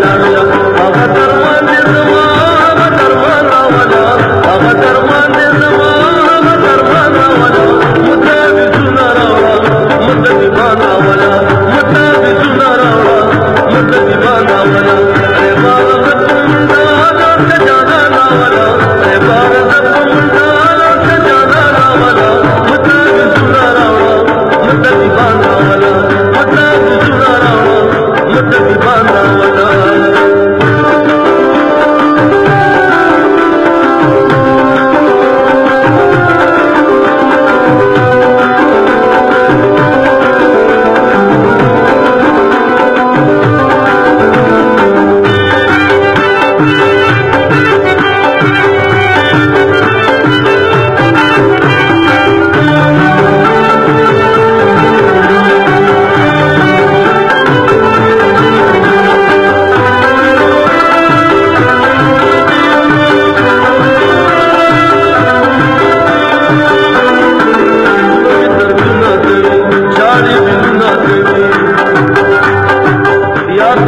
la la la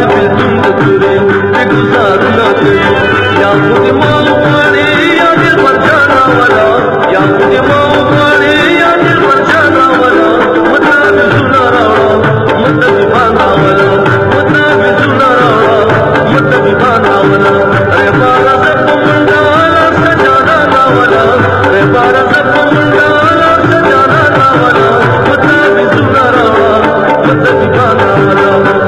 وازوگار تکانلا ريپال منڊا ريپار جانا نور مٿان به سٺو دکاناولا